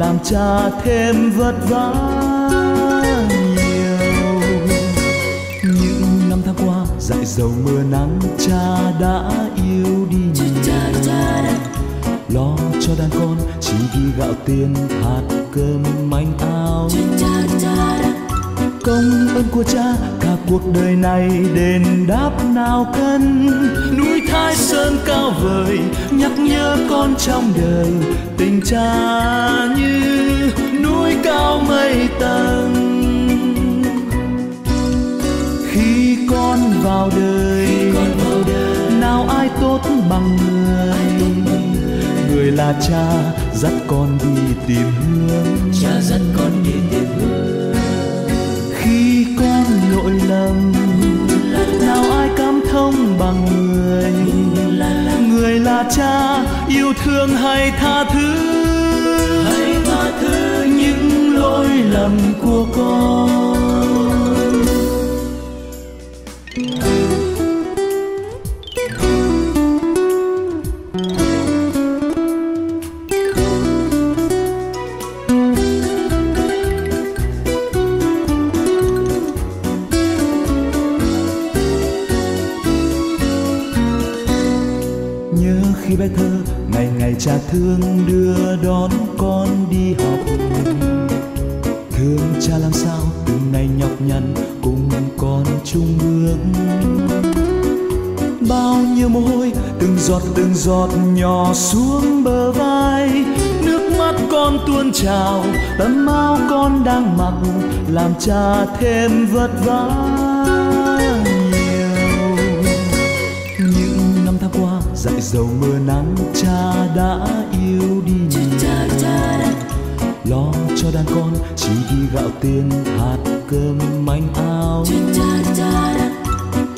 làm cha thêm vất vả nhiều. Những năm tháng qua dại dầu mưa nắng cha đã yêu đi nhiều. Lo cho đàn con chỉ ghi gạo tiền hạt cơm manh áo công ơn của cha cuộc đời này đền đáp nào cân. Núi thái sơn cao vời nhắc nhớ con trong đời. Tình cha như núi cao mây tầng. Khi con vào đời, con vào đời nào ai tốt bằng người? Người là cha dắt con đi tìm hương. Cha dắt con đi tìm cha yêu thương hay tha thứ? Hãy tha thứ những lỗi lầm của con. Cha thương đưa đón con đi học. Thương cha làm sao từng ngày nhọc nhằn cùng con chung bước. Bao nhiêu mồ hôi, từng giọt từng giọt nhỏ xuống bờ vai. Nước mắt con tuôn trào, tấm áo con đang mặc làm cha thêm vất vả. Dạy dầu mưa nắng cha đã yêu đi. Lo cho đàn con chỉ đi gạo tiền hạt cơm manh áo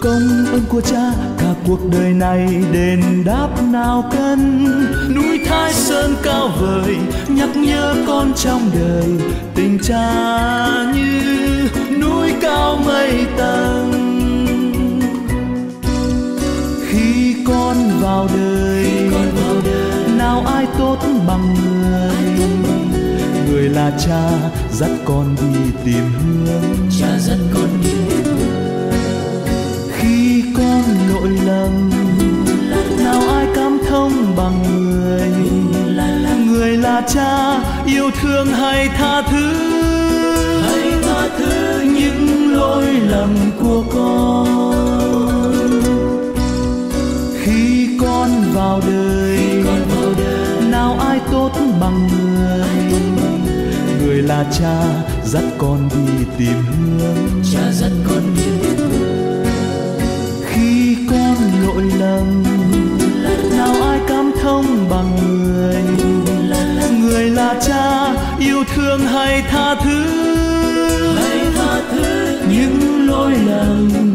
công ơn của cha cả cuộc đời này đền đáp nào cân. Núi thái sơn cao vời nhắc nhớ con trong đời. Tình cha như núi cao mây tầng vào đời. Nào ai tốt bằng người. Người? Là cha dắt con đi tìm hướng. Cha dắt con đi khi con lỗi lầm nào ai cảm thông bằng người. Người là cha yêu thương hay tha thứ? Hãy tha thứ những lỗi lầm của con con vào đời. Nào ai tốt bằng người? Người là cha dắt con đi tìm hướng cha dắt con đi khi con lỗi lầm nào ai cảm thông bằng người? Người là cha yêu thương hay tha thứ? Hãy tha thứ những lỗi lầm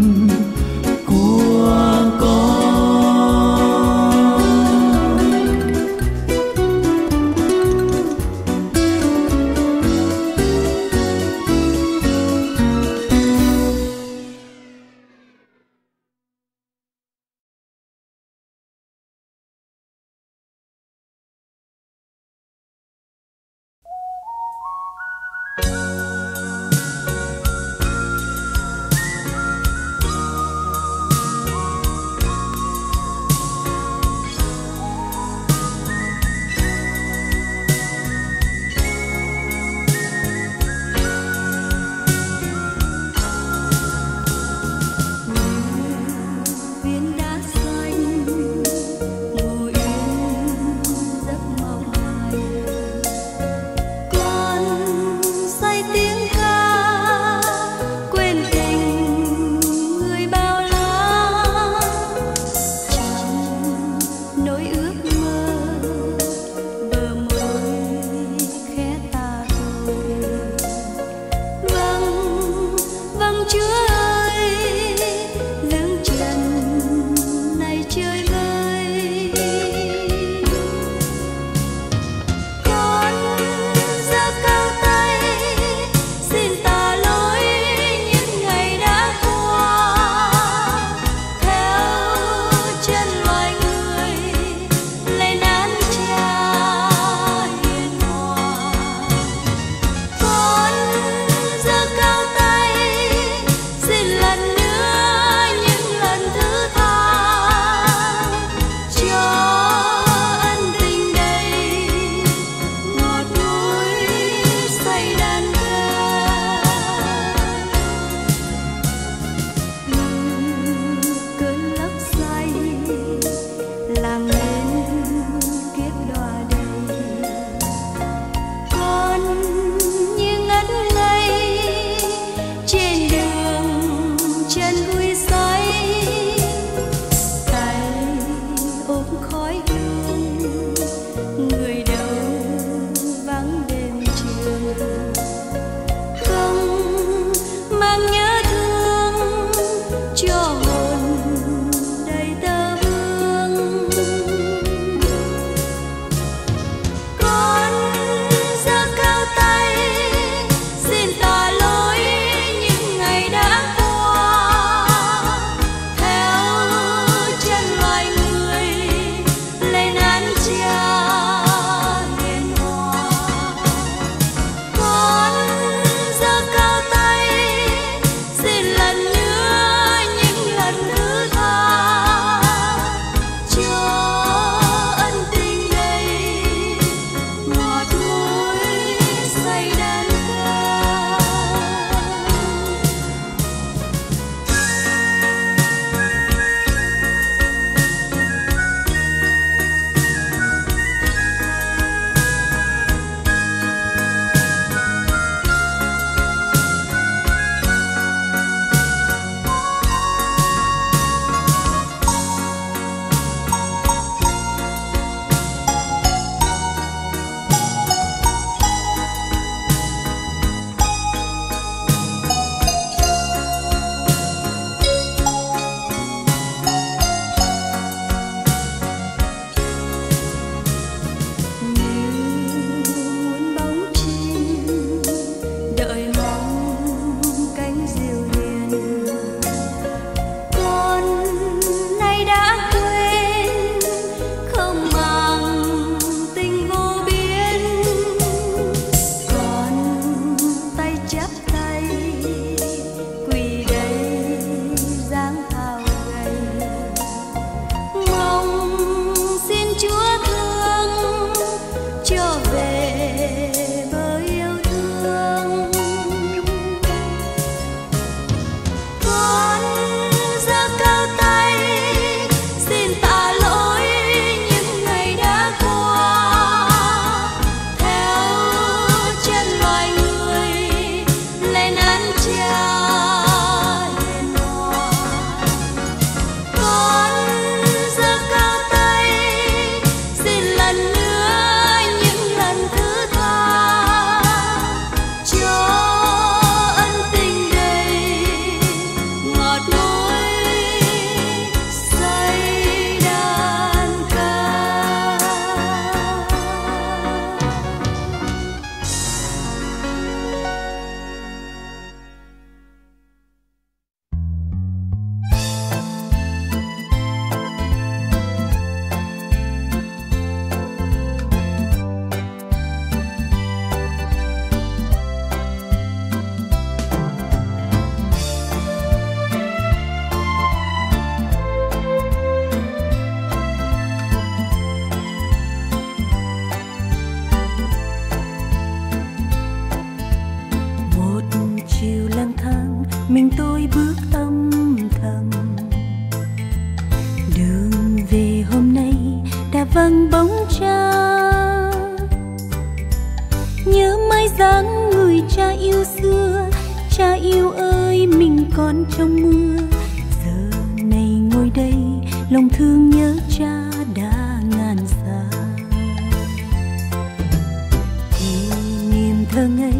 thơ ngây,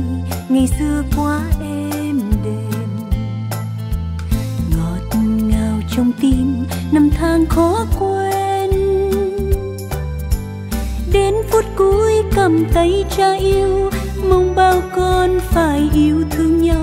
ngày xưa quá êm đềm. Ngọt ngào trong tim, năm tháng khó quên. Đến phút cuối cầm tay cha yêu, mong bao con phải yêu thương nhau.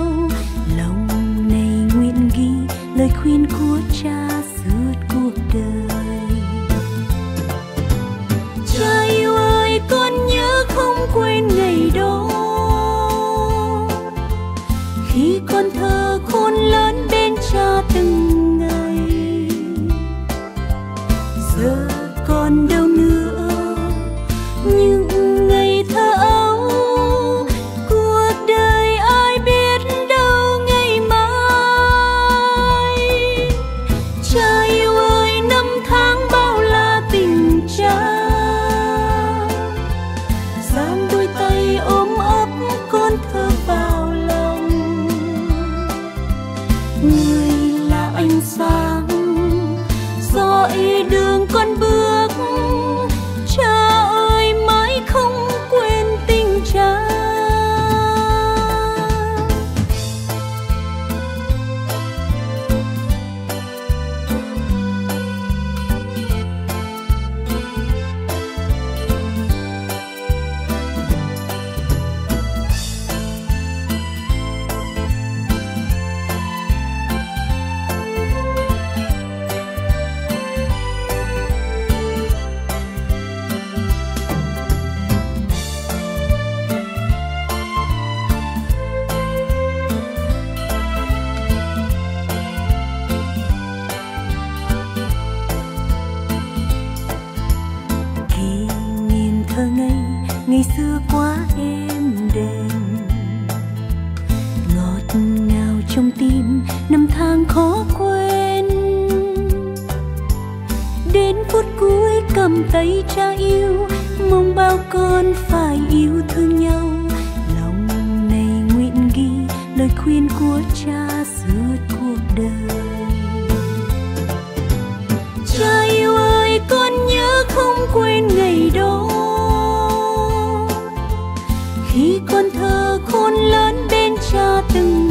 thơ khôn lớn bên cha từng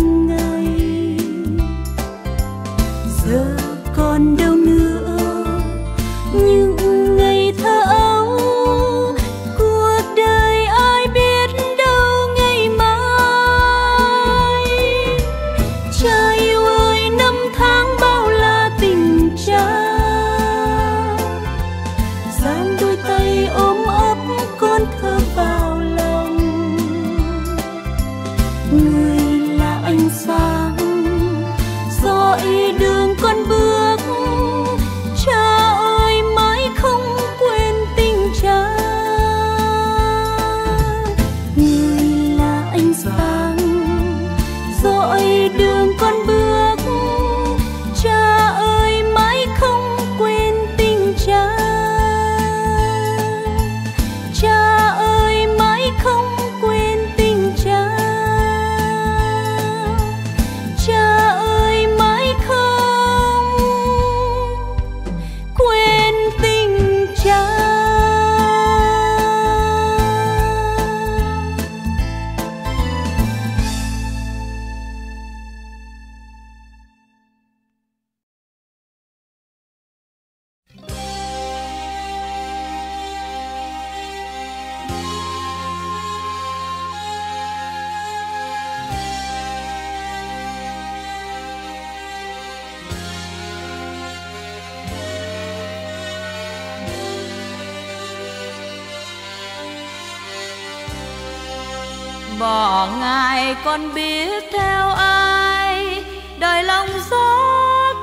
còn biết theo ai. Đời lòng gió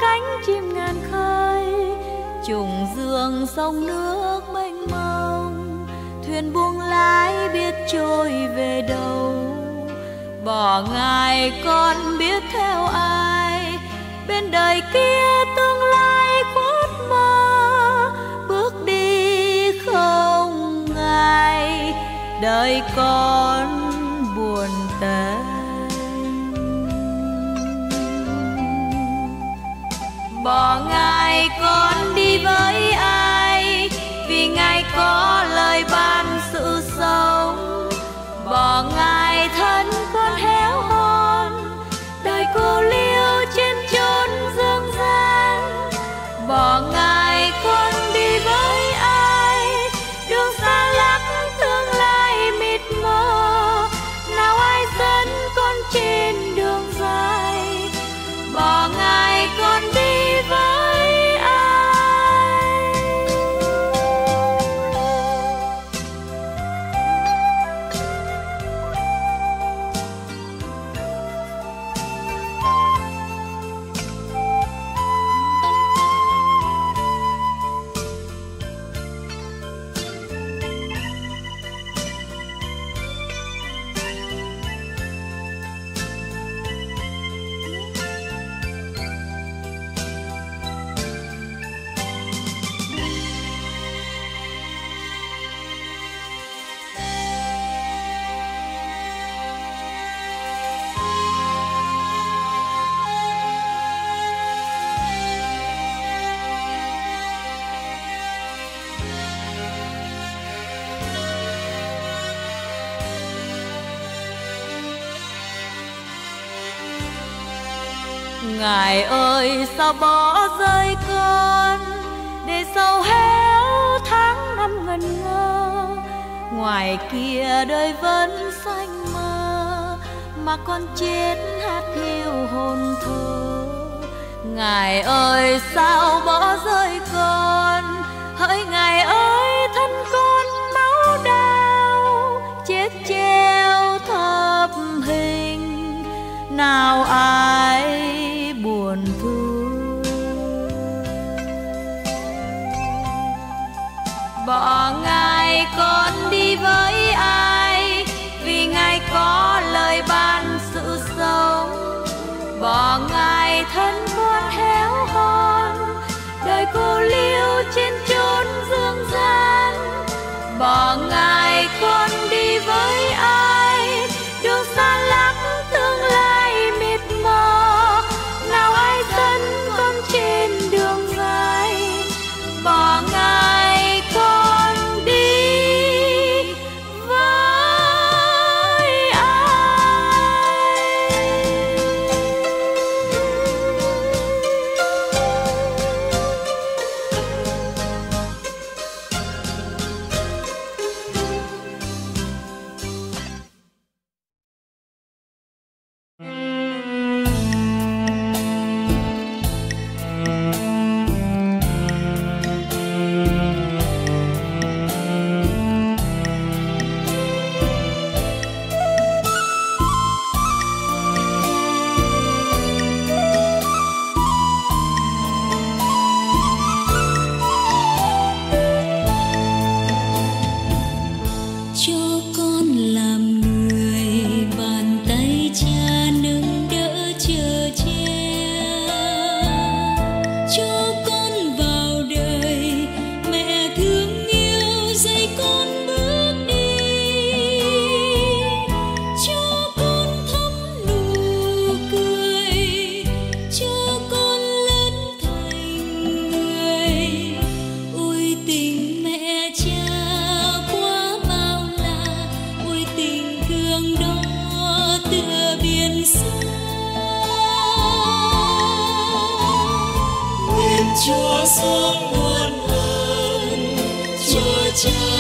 cánh chim ngàn khơi, trùng dương sông nước mênh mông. Thuyền buông lái biết trôi về đâu, bỏ ngài con biết theo ai. Bên đời kia tương lai khuất mơ, bước đi không ngài đời con buồn tẻ bỏ ngài con đi với ai? Vì ngài có lời ban sự sống. Bỏ ngài thân con héo hon, đời cô đời sao bỏ rơi con để sau héo tháng năm ngần ngơ, ngoài kia đời vẫn xanh mơ, mà con chết hát hiu hồn thơ. Ngài ơi, sao bỏ rơi con hỡi ngài ơi, thân con máu đau, chết treo thập hình. Nào ai bỏ ngài con đi với ai? Vì ngài có lời ban sự sống. Bỏ ngài thân con héo hon, đời cô liêu trên chốn dương gian. Bỏ ngài con đi với ai? Cho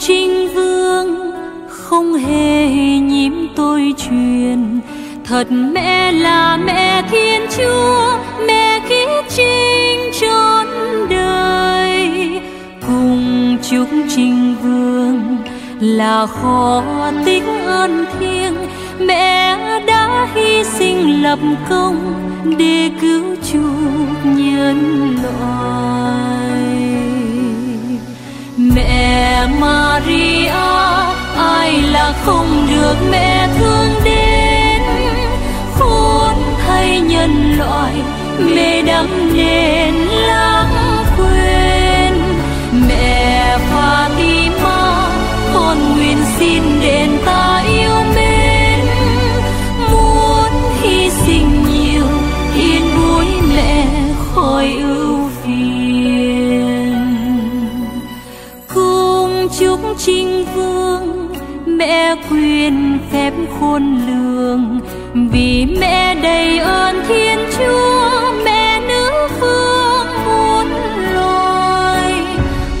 trinh vương, không hề nhím tôi truyền. Thật mẹ là mẹ thiên chúa, mẹ khiết trinh trọn đời. Cùng chúc trinh vương là khó tính ơn thiêng. Mẹ đã hy sinh lập công để cứu chuộc nhân loại mẹ Maria, ai là không được mẹ thương đến? Khôn thay nhân loại mê đắm nên lãng quên. Mẹ Fatima, con nguyện xin mẹ quyền phép khôn lường. Vì mẹ đầy ơn thiên chúa, mẹ nữ vương muôn loài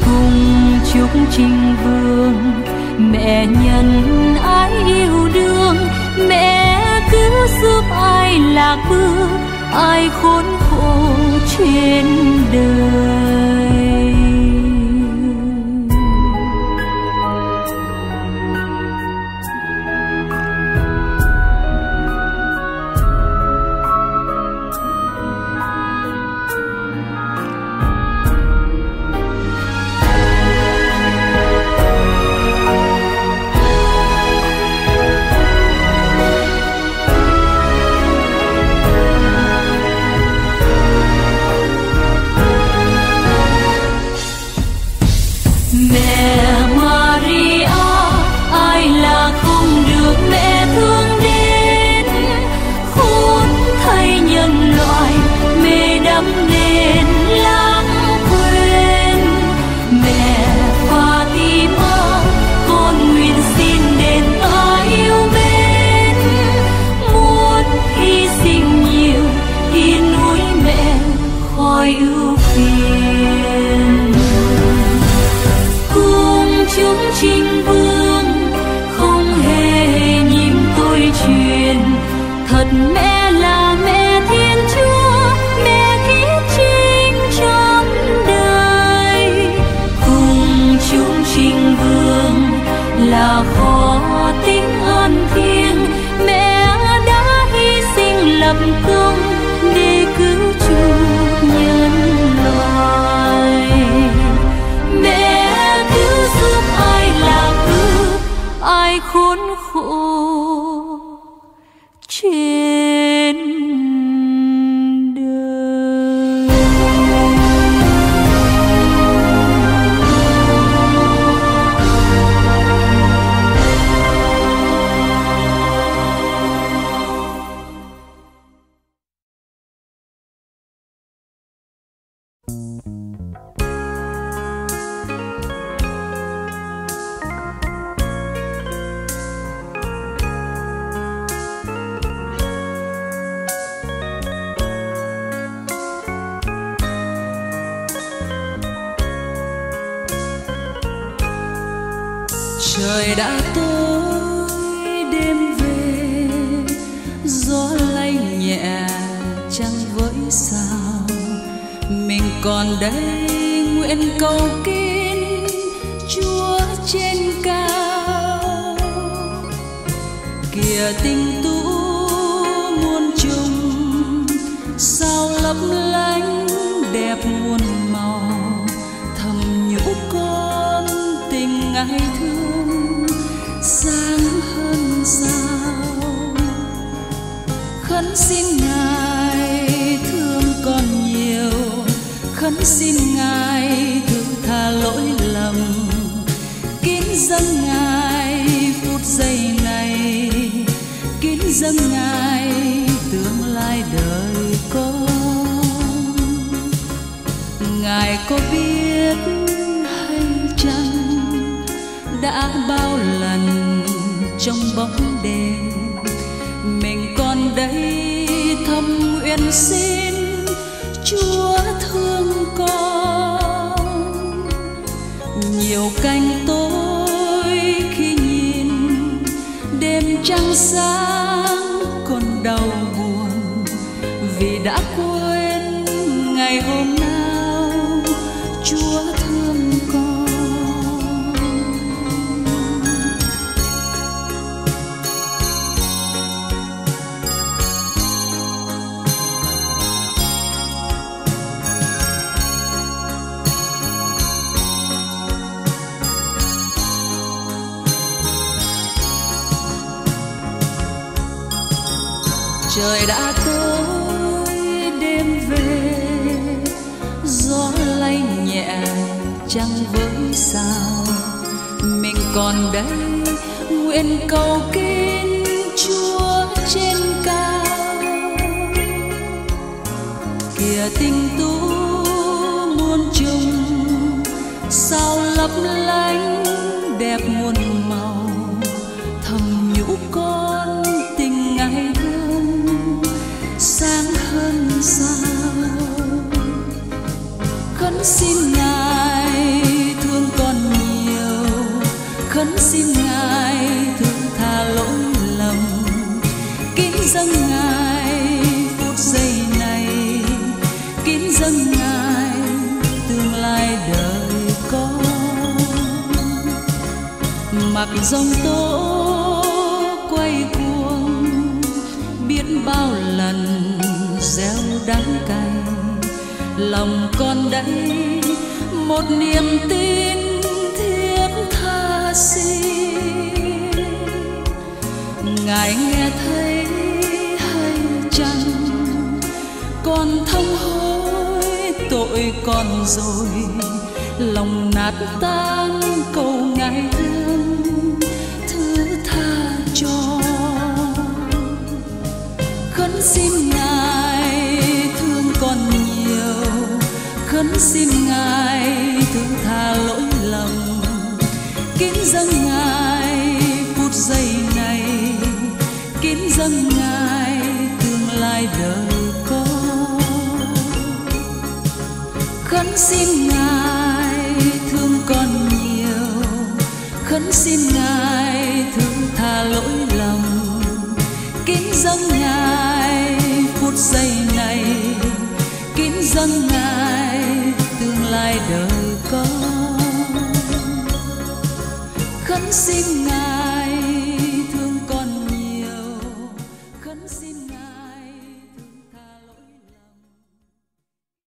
cùng chúc trinh vương, mẹ nhân ái yêu đương. Mẹ cứ giúp ai lạc bước ai khốn khổ trên đời. Tình tu muôn trùng, sao lấp lánh đẹp muôn màu, thầm nhũ con tình ngày thương, sáng hơn sao. Khấn xin ngài thương con nhiều, khấn xin ngài thứ tha lỗi lầm, kính dâng ngài phút giây dâng ngài, tương lai đời con. Ngài có biết hay chăng, đã bao lần trong bóng đêm, mình còn đây thầm nguyện xin chúa thương con. Nhiều canh tối khi nhìn đêm trăng sáng ngày hôm nào chúa thương con. Trời đã còn đây, nguyện cầu kính chúa trên cao. Kìa tình tu muôn trùng, sao lấp lánh đẹp muôn màu. Thầm nhũ con tình ngày thương, sáng hơn sao. Khấn xin mặc dòng tố quay cuồng, biết bao lần gieo đắng cay. Lòng con đây, một niềm tin thiết tha xin. Ngài nghe thấy hay chăng? Con thông hối tội con rồi, lòng nát tan cầu ngài thương cho. Khấn xin ngài, thương con nhiều. Khấn xin ngài, thương tha lỗi lầm. Kính dâng ngài, phút giây này. Kính dâng ngài, tương lai đời con khấn xin ngài, thương con nhiều. Khấn xin ngài dâng ngài phút giây này kính dâng ngài tương lai đời con. Khấn xin